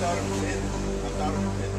mataron, mataron,